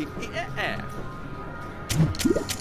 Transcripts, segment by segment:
eh, eh.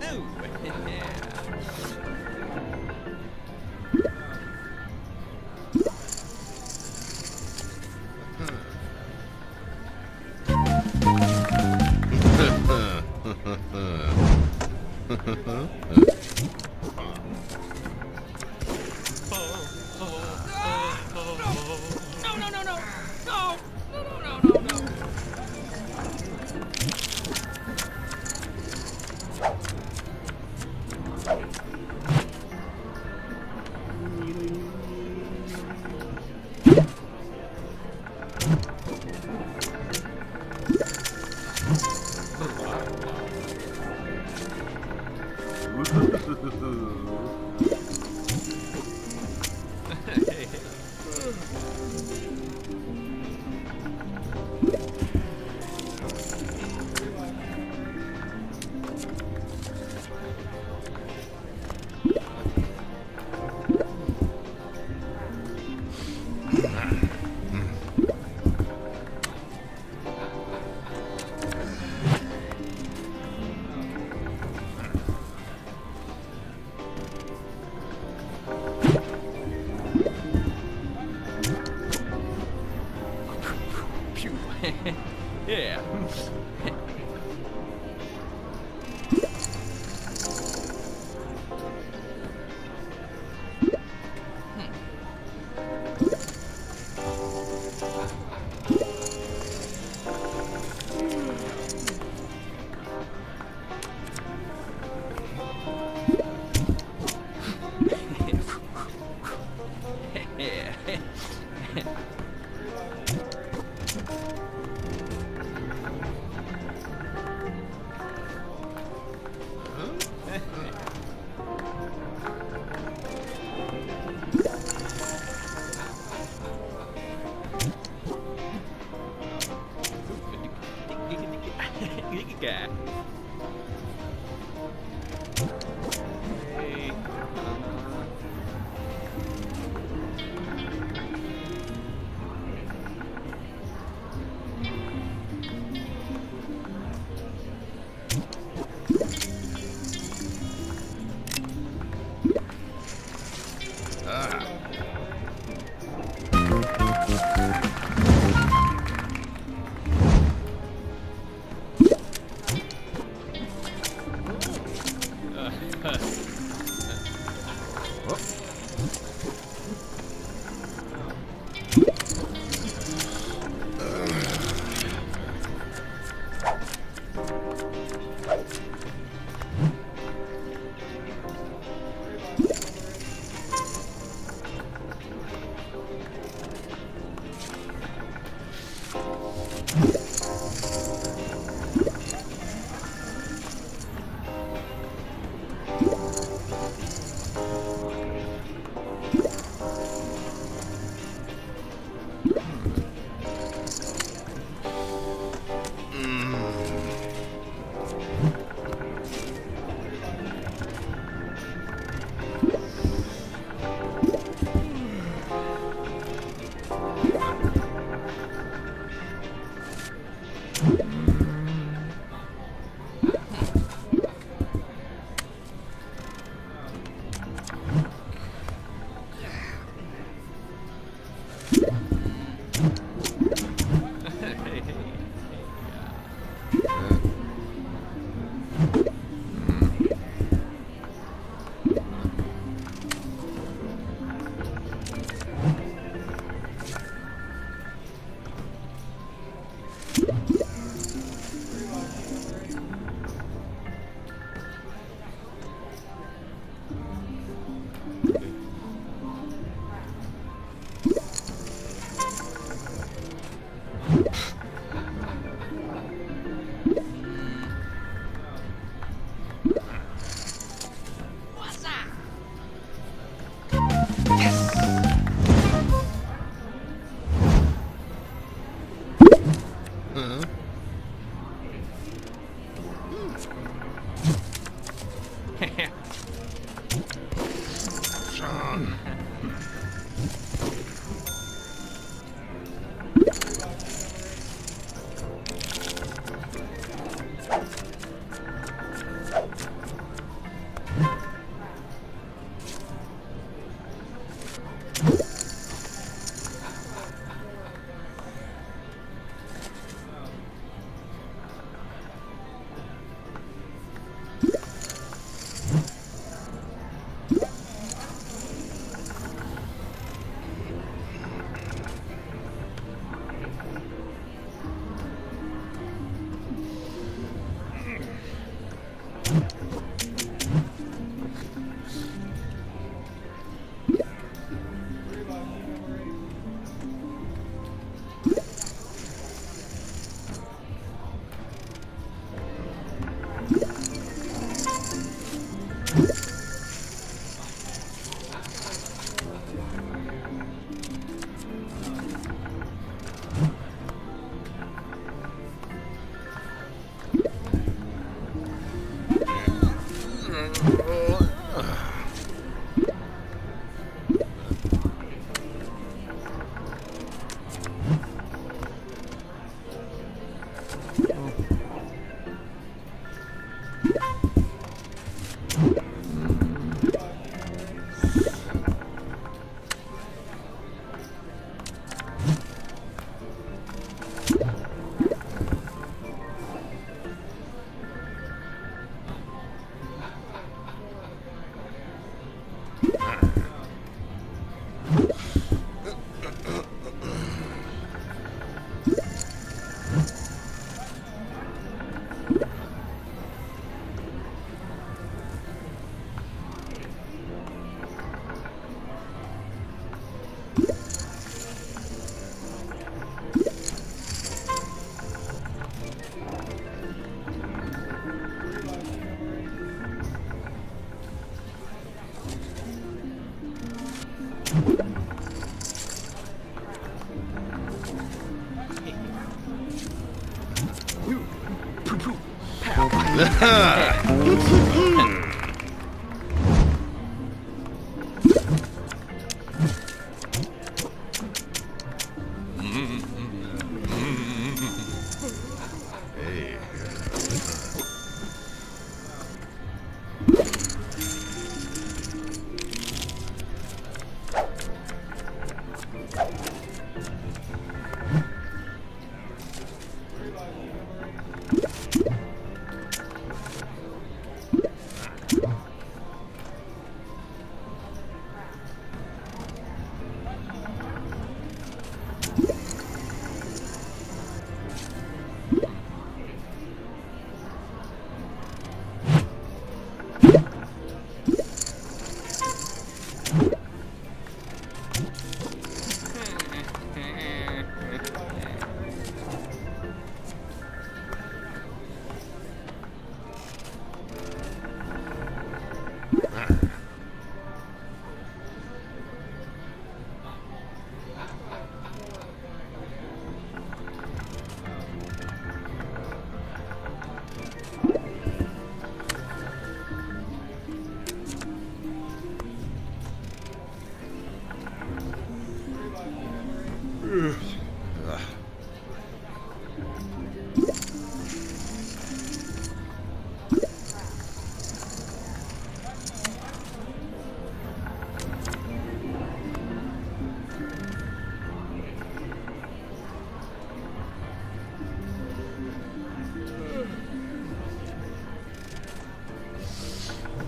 no.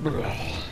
Ugh.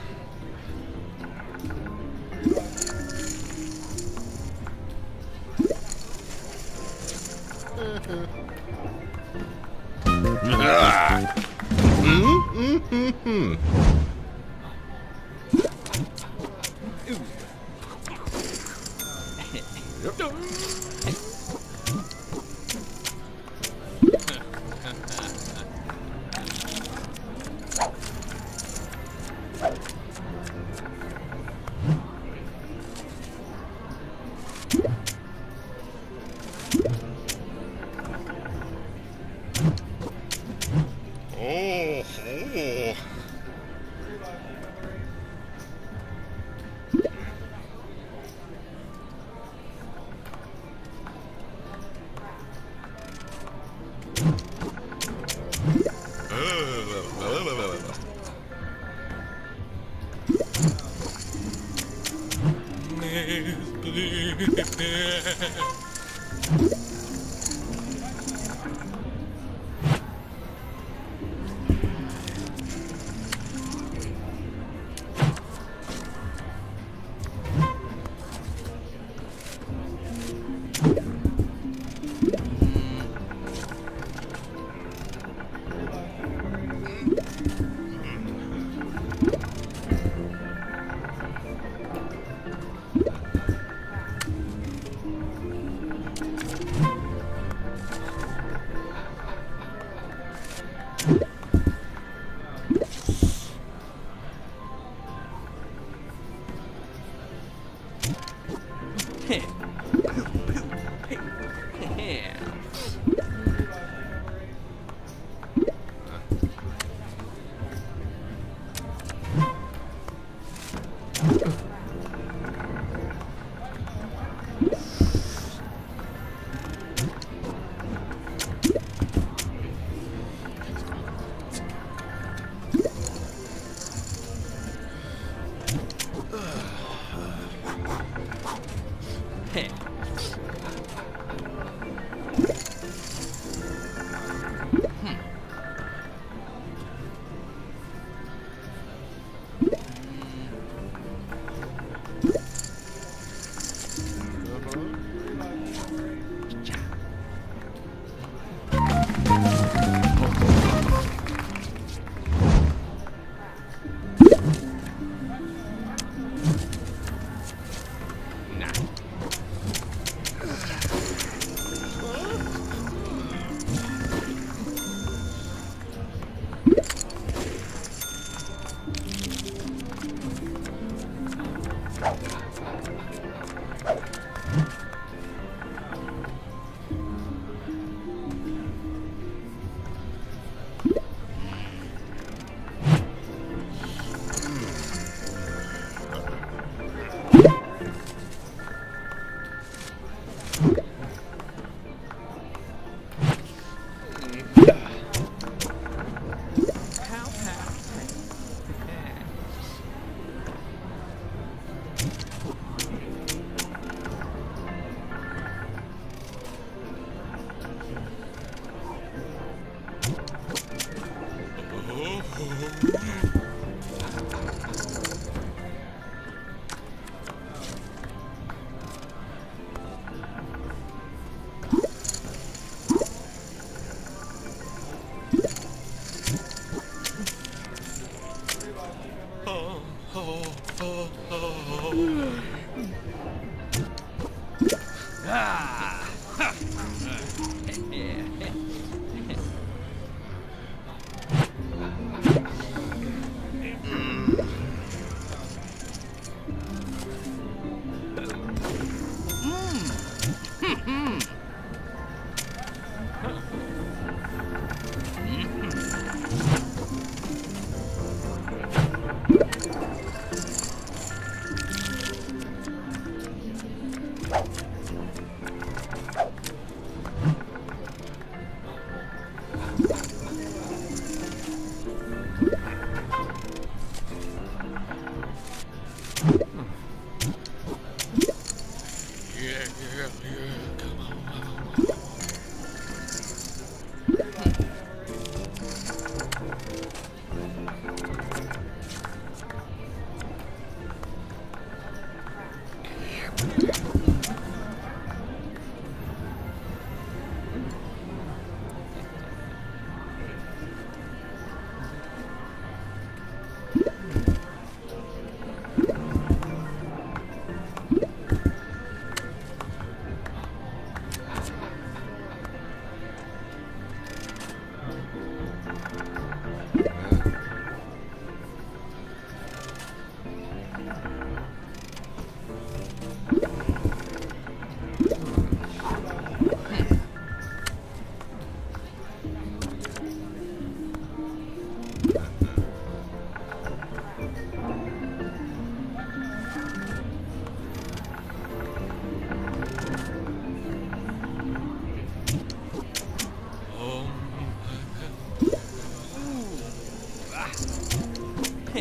ハハハハ。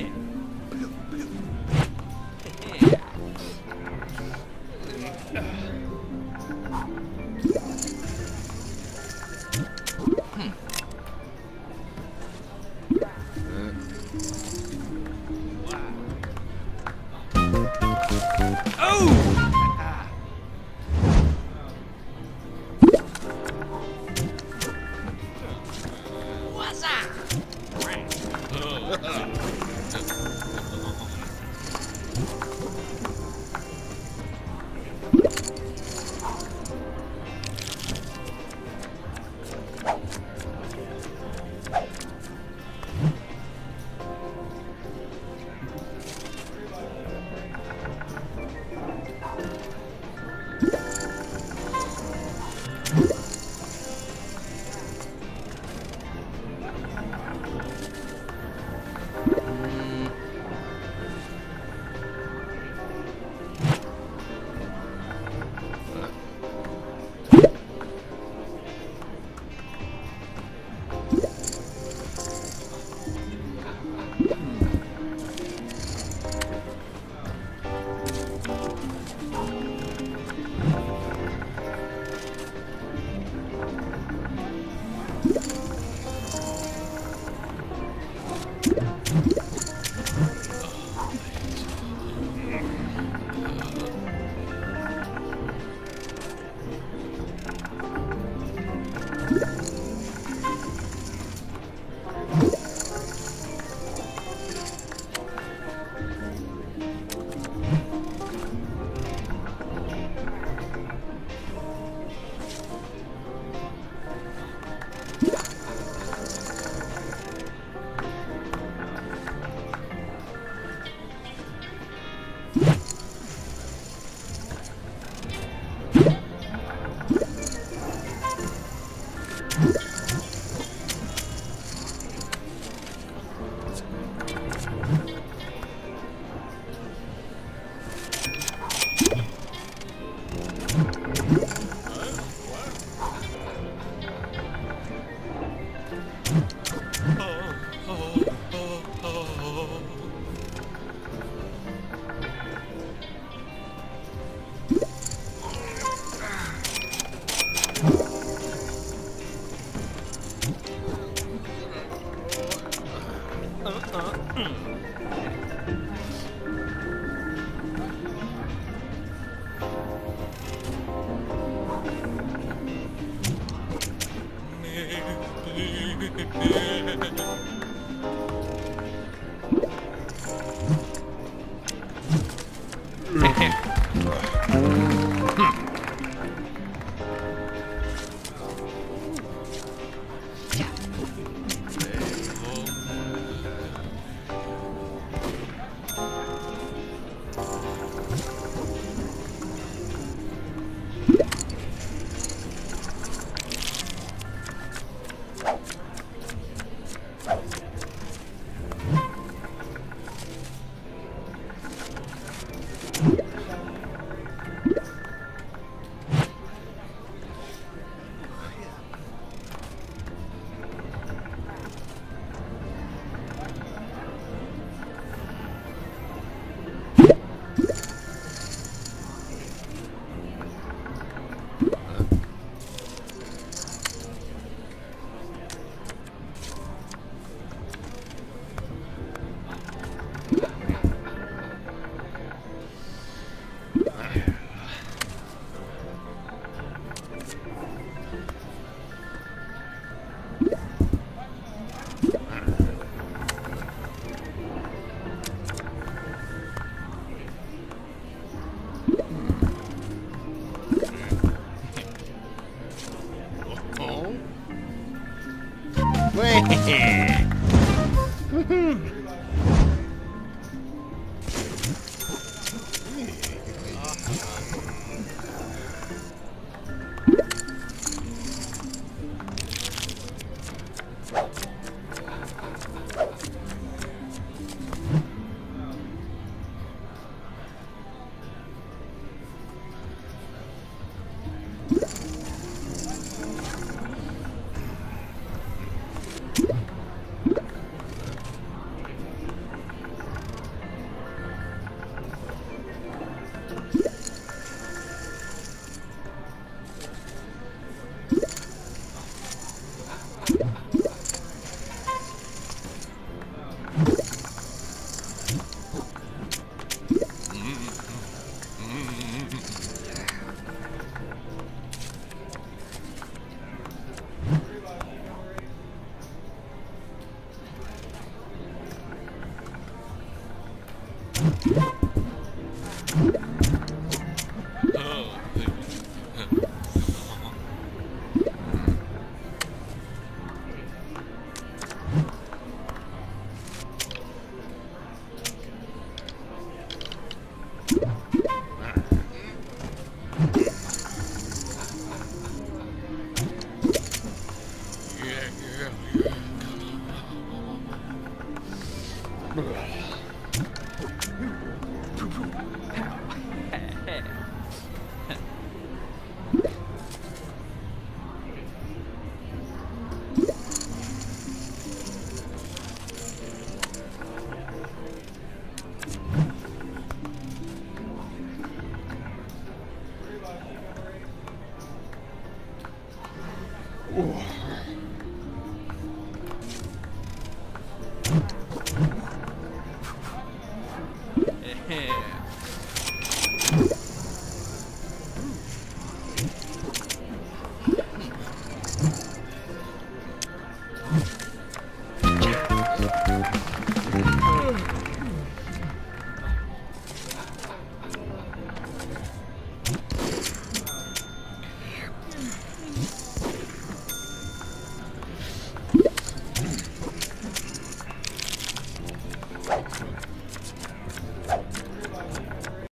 it.